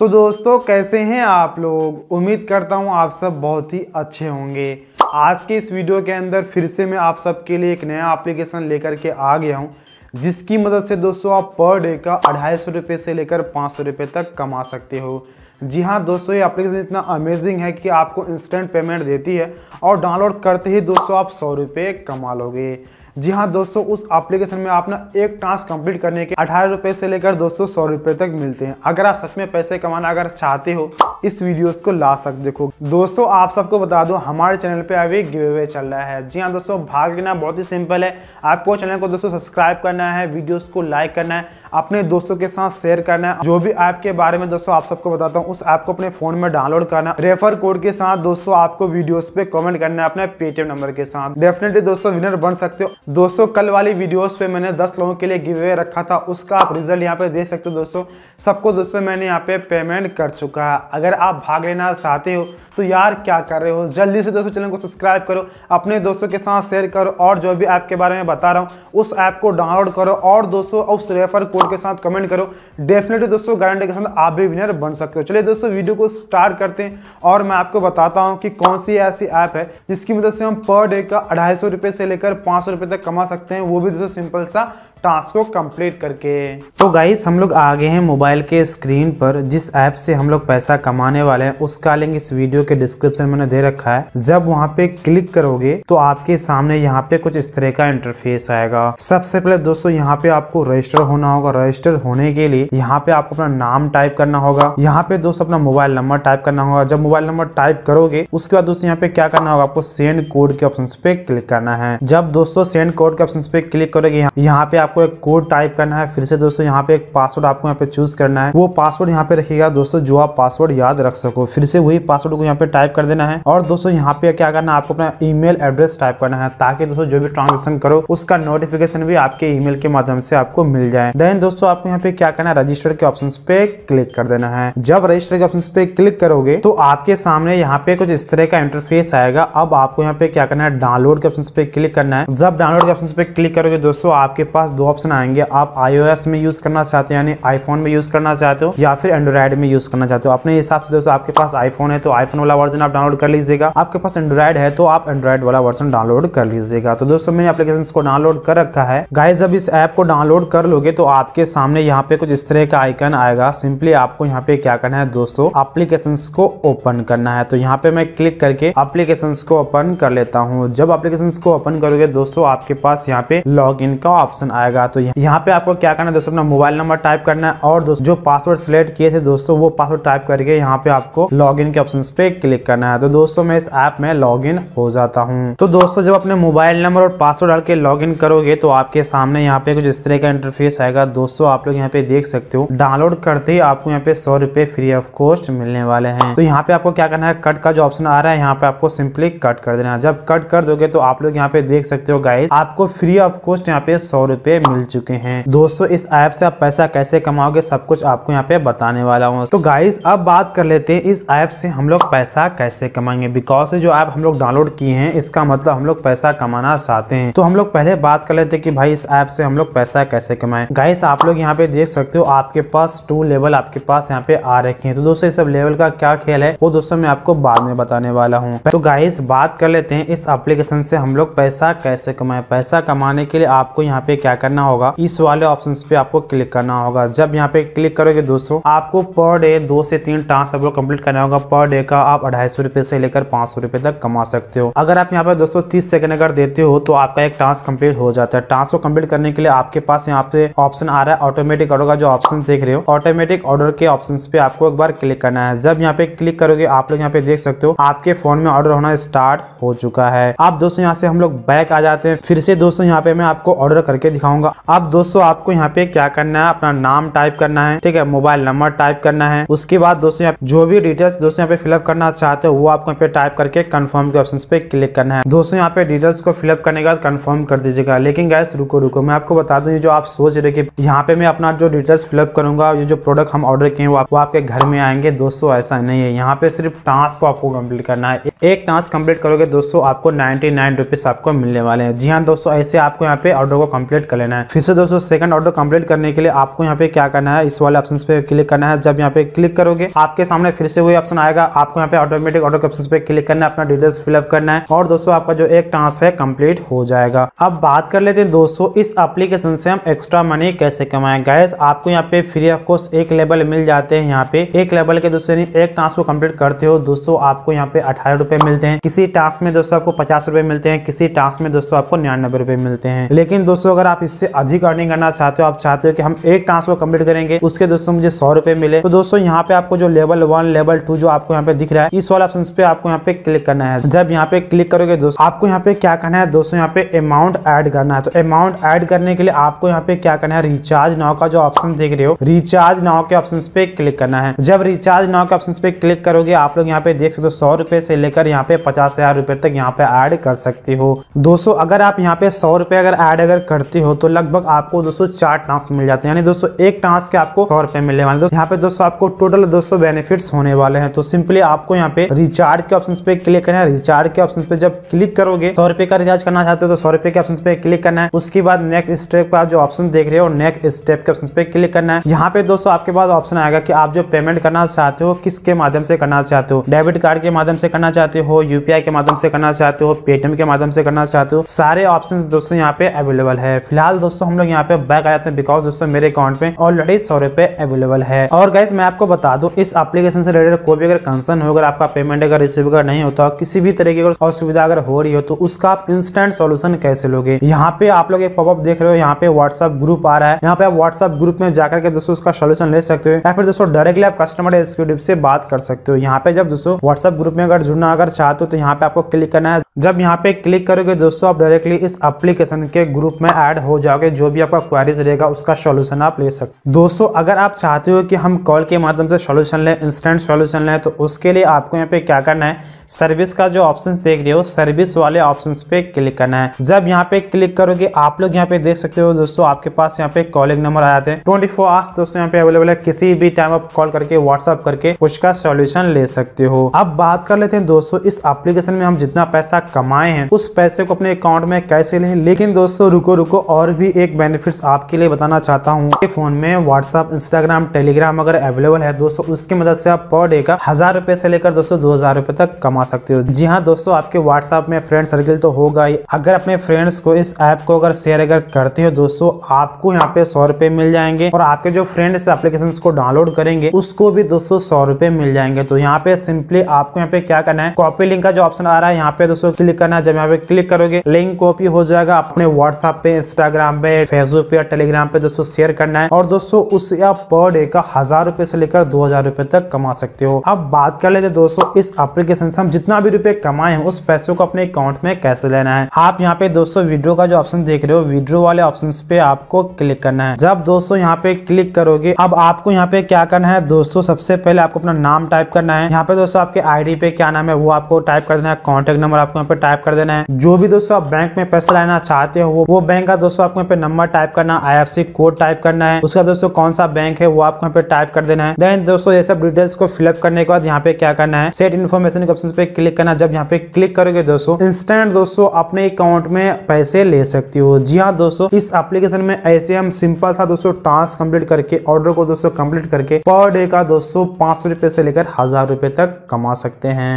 तो दोस्तों, कैसे हैं आप लोग? उम्मीद करता हूँ आप सब बहुत ही अच्छे होंगे। आज के इस वीडियो के अंदर फिर से मैं आप सबके लिए एक नया एप्लीकेशन लेकर के आ गया हूँ, जिसकी मदद से दोस्तों आप पर डे का अढ़ाई सौ रुपये से लेकर पाँच सौ रुपये तक कमा सकते हो। जी हाँ दोस्तों, ये एप्लीकेशन इतना अमेजिंग है कि आपको इंस्टेंट पेमेंट देती है और डाउनलोड करते ही दोस्तों आप सौ रुपये कमा लोगे। जी हाँ दोस्तों, उस एप्लीकेशन में आप ना एक टास्क कंप्लीट करने के अठारह रुपए से लेकर दोस्तों, सौ रुपए तक मिलते हैं। अगर आप सच में पैसे कमाना अगर चाहते हो, इस वीडियो को लास्ट तक देखो। दोस्तों, आप सबको बता दो, हमारे चैनल पे अभी गिव अवे चल रहा है। जी हाँ दोस्तों भाग लेना बहुत ही सिंपल है। आपको चैनल को दोस्तों सब्सक्राइब करना है वीडियोस को लाइक करना है। अपने दोस्तों के साथ शेयर करना है। जो भी ऐप के बारे में दोस्तों आप सबको बताता हूँ, उस ऐप को अपने फ़ोन में डाउनलोड करना रेफर कोड के साथ दोस्तों आपको वीडियोस पे कमेंट करना है अपने पेटीएम नंबर के साथ। डेफिनेटली दोस्तों विनर बन सकते हो। दोस्तों, कल वाली वीडियोस पे मैंने 10 लोगों के लिए गिव अवे रखा था, उसका आप रिज़ल्ट यहाँ पे देख सकते हो दोस्तों। सबको दोस्तों मैंने यहाँ पे पेमेंट कर चुका है। अगर आप भाग लेना चाहते हो तो यार क्या कर रहे हो? जल्दी से दोस्तों चैनल को सब्सक्राइब करो, अपने दोस्तों के साथ शेयर करो और जो भी ऐप के बारे में बता रहा हूँ, उस ऐप को डाउनलोड करो और दोस्तों उस रेफर कोड के साथ कमेंट करो। डेफिनेटली दोस्तों गारंटी के साथ आप भी विनर बन सकते हो। चलिए दोस्तों वीडियो को स्टार्ट करते हैं और मैं आपको बताता हूँ कि कौन सी ऐसी ऐप है जिसकी मदद से हम पर डे का अढ़ाई सौ से लेकर पाँच सौ तक कमा सकते हैं। वो भी दोस्तों सिंपल सा टास्क को कंप्लीट करके। तो गाइस हम लोग आ गए हैं मोबाइल के स्क्रीन पर। जिस ऐप से हम लोग पैसा कमाने वाले हैं, उसका लिंक इस वीडियो के डिस्क्रिप्शन में दे रखा है। जब वहाँ पे क्लिक करोगे तो आपके सामने यहाँ पे कुछ इस तरह का इंटरफेस आएगा। सबसे पहले दोस्तों, यहाँ पे आपको रजिस्टर होना होगा। रजिस्टर होने के लिए यहाँ पे आपको अपना नाम टाइप करना होगा। यहाँ पे दोस्तों, अपना मोबाइल नंबर टाइप करना होगा। जब मोबाइल नंबर टाइप करोगे, उसके बाद दोस्तों, यहाँ पे क्या करना होगा, आपको सेंड कोड के ऑप्शन पे क्लिक करना है। जब दोस्तों सेंड कोड के ऑप्शन पे क्लिक करोगे, यहाँ पे आपको एक कोड टाइप करना है, फिर से दोस्तों यहाँ पे एक पासवर्ड आपको यहाँ पे चूज़ करना है। वो पासवर्ड यहाँ पे रखिएगा दोस्तों, जो आप पासवर्ड याद रख सको। फिर से वही पासवर्ड को यहाँ पे टाइप कर देना है। और दोस्तों यहाँ पे क्या करना है, आपको अपना ईमेल एड्रेस टाइप करना है, ताकि दोस्तों जो भी ट्रांजेक्शन करो, उसका नोटिफिकेशन भी आपके ईमेल के माध्यम से आपको मिल जाए। देन दोस्तों आपको यहाँ पे क्या करना है रजिस्टर के ऑप्शन पे क्लिक कर देना है। जब रजिस्टर के ऑप्शन पे क्लिक करोगे तो आपके सामने यहाँ पे कुछ इस तरह का इंटरफेस आएगा। अब आपको यहाँ पे क्या करना है डाउनलोड के ऑप्शन पे क्लिक करना है। जब डाउनलोड के ऑप्शन पे क्लिक करोगे दोस्तों, आपके पास दो ऑप्शन आएँगे। आप iOS में यूज़ करना चाहते हो, यानी आईफोन में यूज़ करना चाहते हो, या फिर एंड्रॉइड में यूज़ करना चाहते हो। अपने हिसाब से दोस्तों, आपके पास आईफोन है तो आईफोन वाला वर्जन आप डाउनलोड कर लीजिएगा। आपके पास एंड्रॉइड है तो आप एंड्रॉइड वाला वर्जन डाउनलोड कर लीजिएगा। तो दोस्तों, मैंने एप्लीकेशन को डाउनलोड कर रखा है। गाइस जब इस ऐप को डाउनलोड कर लोगे तो आपके सामने यहाँ पे कुछ इस तरह का आइकन आएगा। सिंपली आपको यहाँ पे क्या करना है दोस्तों एप्लीकेशन को ओपन करना है। तो यहाँ पे मैं क्लिक करके एप्लीकेशन को ओपन कर लेता हूँ। जब एप्लीकेशन को ओपन करोगे दोस्तों, आपके पास यहाँ पे लॉग का ऑप्शन आएगा। तो यहाँ पे आपको क्या करना है दोस्तों, अपना मोबाइल नंबर टाइप करना है और जो पासवर्ड सिलेक्ट किए थे दोस्तों, वो पासवर्ड टाइप करके यहाँ पे आपको लॉग के ऑप्शन पे क्लिक करना है। तो दोस्तों, मैं इस ऐप में लॉग हो जाता हूँ। तो दोस्तों, जब अपने मोबाइल नंबर और पासवर्ड डाल के लॉग करोगे तो आपके सामने यहाँ पे कुछ इस तरह का इंटरफेस आएगा। दोस्तों, आप लोग यहाँ पे देख सकते हो, डाउनलोड करते ही आपको यहाँ पे सौ रुपए फ्री ऑफ़ कॉस्ट मिलने वाले हैं। तो यहाँ पे आपको क्या करना है कट का जो ऑप्शन आ रहा है, यहाँ पे आपको सिंपली कट कर देना है। जब कट कर दोगे तो आप लोग यहाँ पे देख सकते हो गाइस आपको फ्री ऑफ़ कॉस्ट यहाँ पे सौ रुपए मिल चुके हैं। दोस्तों, इस ऐप से आप पैसा कैसे कमाओगे, सब कुछ आपको यहाँ पे बताने वाला हूँ। तो गाइज़ अब बात कर लेते हैं, इस ऐप से हम लोग पैसा कैसे कमाएँगे? बिकॉज़ जो ऐप हम लोग डाउनलोड किए हैं, इसका मतलब हम लोग पैसा कमाना चाहते हैं। तो हम लोग पहले बात कर लेते हैं कि भाई, इस ऐप से हम लोग पैसा कैसे कमाएँ। गाइस आप लोग यहाँ पे देख सकते हो, आपके पास टू लेवल आपके पास यहाँ पे आ रखे हैं। तो दोस्तों सब लेवल का क्या खेल है, वो दोस्तों मैं आपको बाद में बताने वाला हूँ। तो गाइस बात कर लेते हैं, इस एप्लीकेशन से हम लोग पैसा कैसे कमाए? पैसा कमाने के लिए आपको यहाँ पे क्या करना होगा, इस वाले ऑप्शन पे आपको क्लिक करना होगा। जब यहाँ पे क्लिक करोगे दोस्तों, आपको पर डे दो से तीन टास्क आपको कंप्लीट करना होगा। पर डे का आप अढ़ाई सौ रुपए से लेकर पाँच सौ रुपए तक कमा सकते हो। अगर आप यहाँ पे दोस्तों तीस सेकंड अगर देते हो तो आपका एक टास्क कंप्लीट हो जाता है। टास्क को कंप्लीट करने के लिए आपके पास यहाँ पे ऑप्शन आ रहा है ऑटोमेटिक ऑर्डर का जो ऑप्शन देख रहे हो। ऑटोमेटिक ऑर्डर के ऑप्शन पे आपको एक बार क्लिक करना है। जब यहाँ पे क्लिक करोगे, आप लोग यहाँ पे देख सकते हो, आपके फ़ोन में ऑर्डर होना स्टार्ट हो चुका है। आप दोस्तों यहाँ से हम लोग बैक आ जाते हैं। फिर से दोस्तों यहाँ पे मैं आपको ऑर्डर करके दिखाऊँगा अब दोस्तों आपको यहाँ पे क्या करना है? अपना नाम टाइप करना है ठीक है? मोबाइल नंबर टाइप करना है। उसके बाद दोस्तों यहाँ जो भी डिटेल्स दोस्तों यहाँ पे फिलअप करना चाहते हो वो आपको यहाँ पे टाइप करके कन्फर्म के ऑप्शन पे क्लिक करना है। दोस्तों यहाँ पे डिटेल्स को फिलअप करने के बाद कंफर्म कर दीजिएगा। लेकिन गैस रुको रुको मैं आपको बता दूँ जो आप सोच रहे कि यहाँ पे मैं अपना जो डिटेल्स फिलअप करूँगा ये जो प्रोडक्ट हम ऑर्डर किए वो, वो आपके घर में आएँगे। दोस्तों ऐसा नहीं है। यहाँ पे सिर्फ़ टास्क को आपको कंप्लीट करना है। एक टास्क कंप्लीट करोगे दोस्तों आपको नाइनटी नाइन आपको मिलने वाले हैं। जी हाँ दोस्तों ऐसे आपको यहाँ पे ऑर्डर को कंप्लीट कर लेना है। फिर से दोस्तों सेकंड ऑर्डर कंप्लीट करने के लिए आपको यहाँ पे क्या करना है? इस वाले ऑप्शन पे क्लिक करना है। जब यहाँ पे क्लिक करोगे, आपके सामने फिर से वही ऑप्शन आएगा। आपको यहाँ पे ऑटोमेटिक ऑर्डर ऑप्शन पे क्लिक करना है, अपना डिटेल्स फिलअप करना है। और दोस्तों, आपका जो एक टास्क है कंप्लीट हो जाएगा। अब बात कर लेते हैं दोस्तों, इस एप्लीकेशन से हम एक्स्ट्रा मनी कैसे कमाएँ? गैस आपको यहाँ पे फ्री ऑफ़ कॉस्ट एक लेवल मिल जाते हैं यहाँ पे। एक लेवल के दोस्तों एक टास्क को कंप्लीट करते हो, दोस्तों, आपको यहाँ पे अठारह रुपए मिलते हैं। किसी टास्क में दोस्तों, आपको पचास रुपए मिलते हैं। किसी टास्क में दोस्तों, आपको निन्यानबे रुपए मिलते हैं। लेकिन दोस्तों, अगर आप इससे अधिक अर्निंग करना चाहते हो आप चाहते हो कि हम एक टास्क को कंप्लीट करेंगे उसके दोस्तों मुझे सौ रुपए मिले तो दोस्तों यहाँ पे आपको जो लेवल वन लेवल टू जो आपको यहाँ पे दिख रहा है इस वाले ऑप्शन पे आपको यहाँ पे क्लिक करना है जब यहाँ पे क्लिक करोगे दोस्तों आपको यहाँ पे क्या करना है दोस्तों यहाँ पे अमाउंट ऐड करना है तो अमाउंट ऐड करने के लिए आपको यहाँ पे क्या करना है रिचार्ज नाउ का जो ऑप्शन देख रहे हो रिचार्ज नाउ के ऑप्शन पे क्लिक करना है जब रिचार्ज नाउ के ऑप्शन पे क्लिक करोगे आप लोग यहाँ पे देख सकते हो सौ रुपए से लेकर यहाँ पे पचास हज़ार रुपए तक यहाँ पे ऐड कर सकते हो दोस्तों अगर आप यहाँ पे सौ रुपए अगर ऐड अगर करते हो तो लगभग आपको दोस्तों चार टास्क मिल जाते हैं। यानी दोस्तों एक टास्क के आपको सौ रुपए मिलने वाले यहाँ पे दोस्तों आपको टोटल दोस्तों बेनिफिट्स होने वाले हैं। तो सिंपली आपको यहाँ पे रिचार्ज के ऑप्शन पे क्लिक करना है। रिचार्ज के ऑप्शन पे जब क्लिक करोगे, सौ रुपए का रिचार्ज करना चाहते हो तो सौ रुपए के ऑप्शन पे क्लिक करना है। उसके बाद नेक्स्ट स्टेप का जो ऑप्शन देख रहे हो नेक्स्ट स्टेप के ऑप्शन पे क्लिक करना है। यहाँ पे दोस्तों आपके पास ऑप्शन आएगा कि आप जो पेमेंट करना चाहते हो, किसके माध्यम से करना चाहते हो? डेबिट कार्ड के माध्यम से करना चाहते हो यूपीआई के माध्यम से करना चाहते हो पेटीएम के माध्यम से करना चाहते हो? सारे ऑप्शन दोस्तों यहाँ पे अवेलेबल है। फ़िलहाल दोस्तों हम लोग यहाँ पे बैक आ जाते हैं बिकॉज़ दोस्तों मेरे अकाउंट में ऑलरेडी सौ रुपए अवेलेबल है। और गाइस मैं आपको बता दूँ, इस एप्लीकेशन से रिलेटेड कोई भी अगर कंसर्न हो, अगर आपका पेमेंट अगर रिसीव अगर नहीं होता, किसी भी तरीके की असुविधा अगर हो रही हो तो उसका आप इंस्टेंट सोल्यूशन कैसे लोगे? यहाँ पे आप लोग एक पॉपअप देख रहे हो, यहाँ पे व्हाट्सअप ग्रुप आ रहा है। यहाँ पे आप व्हाट्सअप ग्रुप में जाकर के दोस्तों उसका सोल्यूशन ले सकते हो, या फिर दोस्तों डायरेक्टली आप कस्टमर एक्सिक्यूटिव से बात कर सकते हो। यहाँ पे जब दोस्तों व्हाट्सअप ग्रुप में अगर जुड़ना अगर चाहते हो तो यहाँ पे आपको क्लिक करना है। जब यहाँ पे क्लिक करोगे दोस्तों, आप डायरेक्टली इस एप्लीकेशन के ग्रुप में ऐड हो जाओगे, जो भी आपका क्वारीज रहेगा, उसका सोल्यूशन आप ले सकते दोस्तों, अगर आप चाहते हो कि हम कॉल के माध्यम से सोल्यूशन लें इंस्टेंट सोल्यूशन लें तो उसके लिए आपको यहाँ पे क्या करना है? सर्विस का जो ऑप्शन देख रहे हो सर्विस वाले ऑप्शन पे क्लिक करना है। जब यहाँ पे क्लिक करोगे, आप लोग यहाँ पे देख सकते हो दोस्तों, आपके पास यहाँ पे कॉलिंग नंबर आ जाते हैं ट्वेंटी फोर आवर्स दोस्तों यहाँ पे अवेलेबल है। किसी भी टाइम आप कॉल करके व्हाट्सअप करके उसका सोल्यूशन ले सकते हो। अब बात कर लेते हैं दोस्तों, इस एप्लीकेशन में हम जितना पैसा कमाए हैं, उस पैसे को अपने अकाउंट में कैसे लें? लेकिन दोस्तों, रुको रुको, और भी एक बेनिफिट्स आपके लिए बताना चाहता हूँ। फ़ोन में व्हाट्सअप इंस्टाग्राम टेलीग्राम अगर अवेलेबल है, दोस्तों, उसकी मदद से आप पर डे का हज़ार रुपए से लेकर दोस्तों, दो हज़ार रुपए तक कमा सकते हो। जी हाँ दोस्तों, आपके व्हाट्सएप में फ्रेंड सर्किल तो होगा ही। अगर अपने फ्रेंड्स को इस ऐप को अगर शेयर अगर करते हो दोस्तों, आपको यहाँ पे सौ रुपए मिल जाएँगे और आपके जो फ्रेंड इस एप्लीकेशन को डाउनलोड करेंगे, उसको भी दोस्तों सौ रुपए मिल जाएँगे। तो यहाँ पे सिंपली आपको यहाँ पे क्या करना है कॉपी लिंक का जो ऑप्शन आ रहा है, यहाँ पे दोस्तों क्लिक करना है। जब यहाँ पे क्लिक करोगे लिंक कॉपी हो जाएगा अपने व्हाट्सएप पे इंस्टाग्राम पे फेसबुक पे या टेलीग्राम पे दोस्तों शेयर करना है। और दोस्तों उससे आप पर डे का हज़ार रुपए से लेकर दो हज़ार रुपए तक कमा सकते हो। अब बात कर लेते दोस्तों, इस एप्लीकेशन से हम जितना भी रुपए कमाए हैं, उस पैसों को अपने अकाउंट में कैसे लेना है? आप यहाँ पे दोस्तों वीडियो का जो ऑप्शन देख रहे हो विड्रो वाले ऑप्शन पे आपको क्लिक करना है। जब दोस्तों यहाँ पे क्लिक करोगे, अब आपको यहाँ पे क्या करना है दोस्तों, सबसे पहले आपको अपना नाम टाइप करना है। यहाँ पे दोस्तों आपके आईडी पे क्या नाम है, वो आपको टाइप कर देना है कॉन्टेक्ट नंबर आपको यहाँ पे टाइप कर देना है। जो भी दोस्तों आप बैंक में पैसा लेना चाहते हो, वो बैंक का दोस्तों आपको यहाँ पे नंबर टाइप करना आई कोड टाइप करना है। उसका दोस्तों, कौन सा बैंक है, वो आपको यहाँ पे टाइप कर देना है। देन दोस्तों, ये सब डिटेल्स को फिलअप करने के बाद यहाँ पे क्या करना है? सेट इन्फॉर्मेशन के ऑप्शन पे क्लिक करना। जब यहाँ पे क्लिक करोगे दोस्तों इंस्टेंट दोस्तों, अपने अकाउंट में पैसे ले सकती हो। जी हाँ दोस्तों, इस एप्लीकेशन में ऐसे हम सिंपल सा दोस्तों टास्क कंप्लीट करके ऑर्डर को दोस्तों कंप्लीट करके पर डे का दोस्तों पाँच सौ लेकर हज़ार तक कमा सकते हैं।